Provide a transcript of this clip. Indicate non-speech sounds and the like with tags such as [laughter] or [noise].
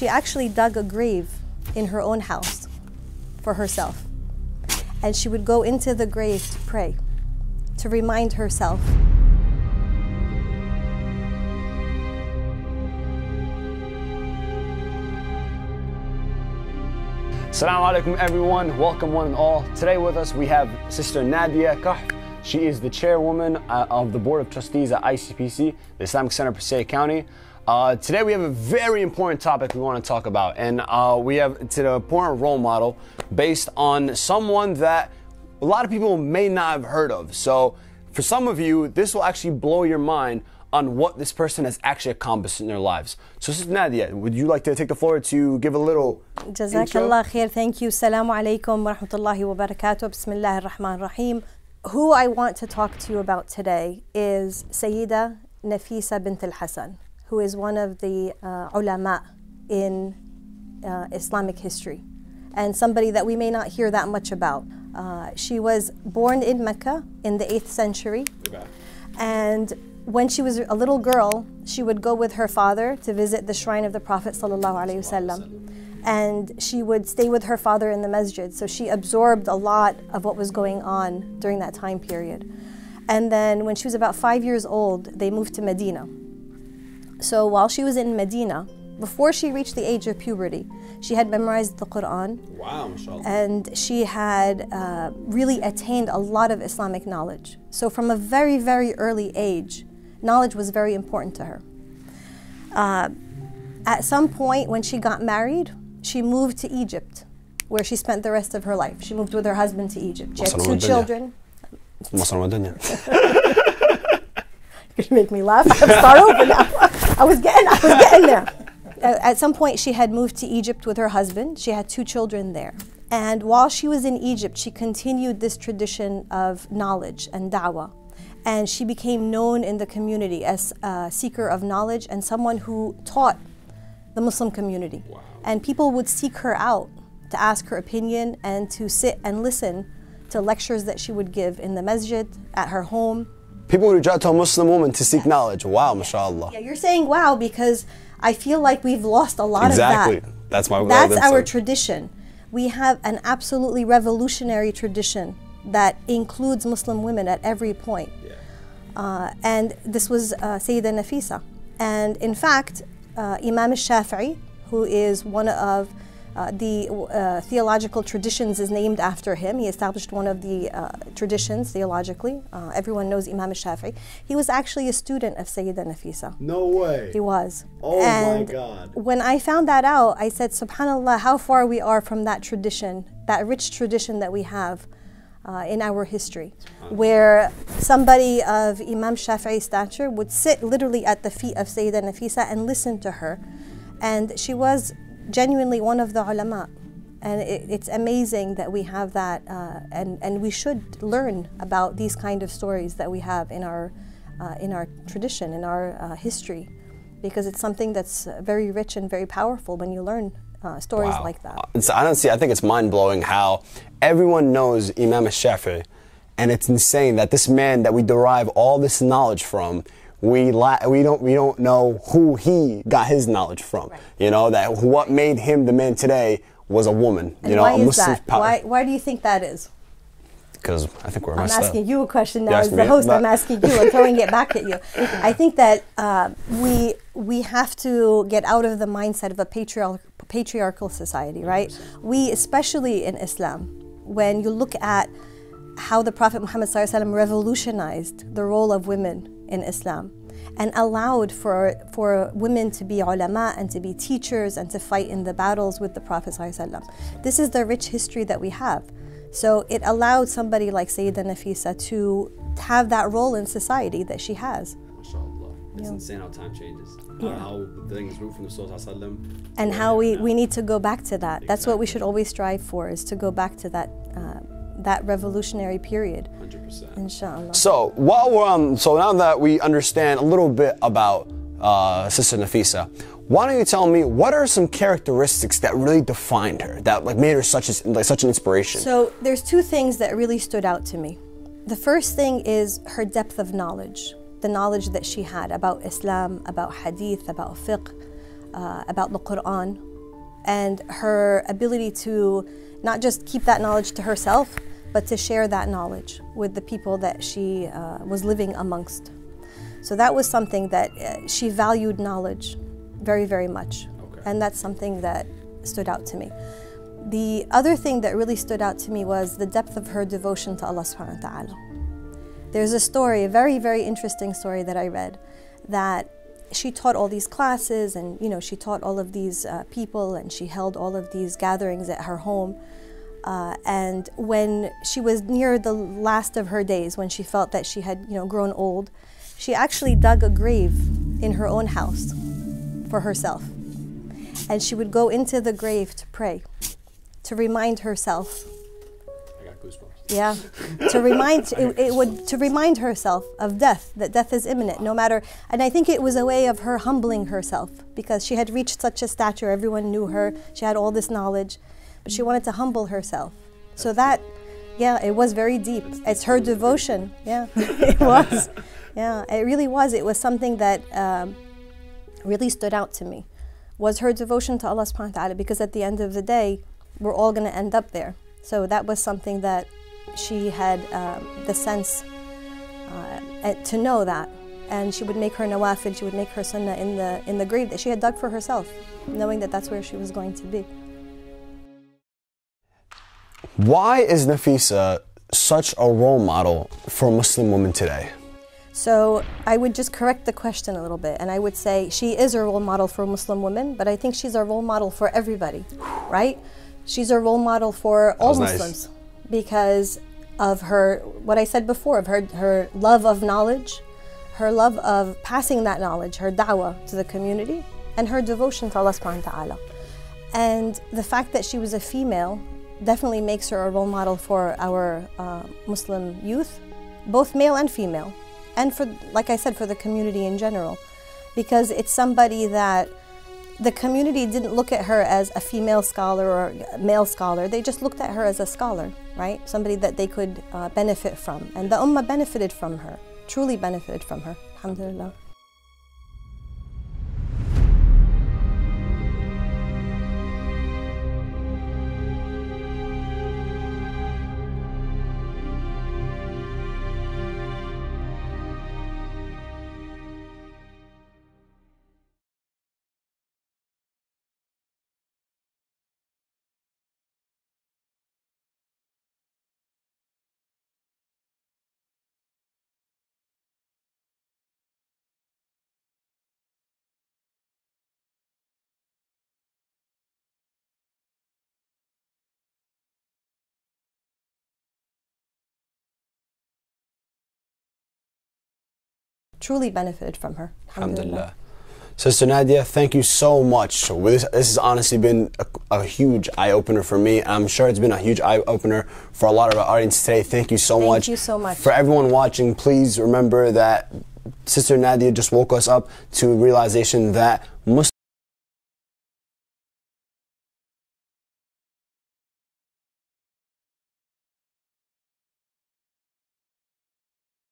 she actually dug a grave in her own house for herself. And she would go into the grave to pray, to remind herself. Assalamu alaikum everyone, welcome one and all. Today with us we have Sister Nadia Kahf. She is the chairwoman uh, of the Board of Trustees at ICPC, the Islamic Center Passaic County. Uh, today we have a very important topic we want to talk about, and uh, we have it's an important role model based on someone that a lot of people may not have heard of. So, for some of you, this will actually blow your mind on what this person has actually accomplished in their lives. So, Sister Nadia, would you like to take the floor to give a little Jazakallah khair. Thank you. Assalamu alaikum wa rahmatullahi wa barakatuh. Bismillah ar-Rahman rahim Who I want to talk to you about today is Sayyida Nafisa bint al-Hasan, who is one of the uh, ulama in uh, Islamic history and somebody that we may not hear that much about. Uh, she was born in Mecca in the 8th century. And when she was a little girl, she would go with her father to visit the shrine of the Prophet and she would stay with her father in the masjid. So she absorbed a lot of what was going on during that time period. And then when she was about five years old, they moved to Medina. So while she was in Medina, before she reached the age of puberty, she had memorized the Quran. Wow, mashallah. And she had uh, really attained a lot of Islamic knowledge. So from a very, very early age, knowledge was very important to her. Uh, at some point, when she got married, she moved to Egypt, where she spent the rest of her life. She moved with her husband to Egypt. She had two children. Gonna [laughs] make me laugh. Start over now. [laughs] I was getting, I was getting there. At some point, she had moved to Egypt with her husband. She had two children there. And while she was in Egypt, she continued this tradition of knowledge and da'wah. And she became known in the community as a seeker of knowledge and someone who taught the Muslim community. Wow. And people would seek her out to ask her opinion and to sit and listen to lectures that she would give in the masjid, at her home. People would reach out to a Muslim woman to seek yes. knowledge. Wow, mashallah. Yeah, you're saying wow because I feel like we've lost a lot exactly. of that. Exactly. That's my That's our tradition. We have an absolutely revolutionary tradition that includes Muslim women at every point. Yeah. Uh, and this was uh, Sayyida Nafisa. And in fact, uh, Imam al-Shafi'i, who is one of uh, the uh, theological traditions is named after him. He established one of the uh, traditions theologically. Uh, everyone knows Imam al-Shafi'i. He was actually a student of Sayyida Nafisa. No way. He was. Oh and my God. When I found that out, I said, subhanAllah, how far we are from that tradition, that rich tradition that we have uh, in our history, where somebody of Imam Shafi'i's stature would sit literally at the feet of Sayyida Nafisa and listen to her. And she was genuinely one of the ulama. And it, it's amazing that we have that, uh, and, and we should learn about these kind of stories that we have in our, uh, in our tradition, in our uh, history, because it's something that's very rich and very powerful when you learn uh, stories wow. like that. It's, honestly, I think it's mind blowing how everyone knows Imam Shafi'i, and it's insane that this man that we derive all this knowledge from, we la- we don't we don't know who he got his knowledge from. Right. You know that what made him the man today was a woman. And you know, why a is Muslim that? Why why do you think that is? Because I think we're. I'm asking up. you a question now as the host. I'm asking you. I'm throwing it back at you. [laughs] I think that uh, we we have to get out of the mindset of a patriarchal patriarchal society, right? We, especially in Islam, when you look at how the Prophet Muhammad revolutionized the role of women in Islam and allowed for, for women to be ulama and to be teachers and to fight in the battles with the Prophet. This is the rich history that we have. So it allowed somebody like Sayyida Nafisa to have that role in society that she has. It's yeah. insane how time changes. Yeah. how things move from the Prophet and how we, we need to go back to that. Exactly. That's what we should always strive for is to go back to that uh, that revolutionary period. 100%. Inshallah. So while we're on, so now that we understand a little bit about uh, Sister Nafisa, why don't you tell me what are some characteristics that really defined her, that like made her such a, like such an inspiration? So there's two things that really stood out to me. The first thing is her depth of knowledge, the knowledge that she had about Islam, about hadith, about fiqh, uh, about the Quran and her ability to not just keep that knowledge to herself, but to share that knowledge with the people that she uh, was living amongst. So that was something that uh, she valued knowledge very, very much. Okay. And that's something that stood out to me. The other thing that really stood out to me was the depth of her devotion to Allah subhanahu wa ta'ala. There's a story, a very, very interesting story that I read that she taught all these classes and you know she taught all of these uh, people and she held all of these gatherings at her home uh, and when she was near the last of her days when she felt that she had you know grown old she actually dug a grave in her own house for herself and she would go into the grave to pray to remind herself I got goosebumps. yeah, to remind [laughs] it, it, would to remind herself of death, that death is imminent, no matter. And I think it was a way of her humbling herself because she had reached such a stature. Everyone knew her. She had all this knowledge, but she wanted to humble herself. So that, yeah, it was very deep. It's her devotion. Yeah, [laughs] it was. Yeah, it really was. It was something that um, really stood out to me. Was her devotion to Allah Subhanahu wa Taala because at the end of the day, we're all going to end up there. So that was something that she had um, the sense uh, to know that. And she would make her nawafil, she would make her sunnah in the, in the grave that she had dug for herself, knowing that that's where she was going to be. Why is Nafisa such a role model for Muslim women today? So I would just correct the question a little bit, and I would say she is a role model for Muslim women, but I think she's a role model for everybody, right? She's a role model for all Muslims. Nice because of her, what I said before, of her, her love of knowledge, her love of passing that knowledge, her da'wah to the community, and her devotion to Allah subhanahu wa ta'ala. And the fact that she was a female definitely makes her a role model for our uh, Muslim youth, both male and female, and for, like I said, for the community in general, because it's somebody that the community didn't look at her as a female scholar or male scholar. They just looked at her as a scholar, right? Somebody that they could uh, benefit from. And the Ummah benefited from her, truly benefited from her. Alhamdulillah. Truly benefited from her. Alhamdulillah. Sister Nadia, thank you so much. This, this has honestly been a, a huge eye opener for me. I'm sure it's been a huge eye opener for a lot of our audience today. Thank you so thank much. Thank you so much. For everyone watching, please remember that Sister Nadia just woke us up to realization that Muslim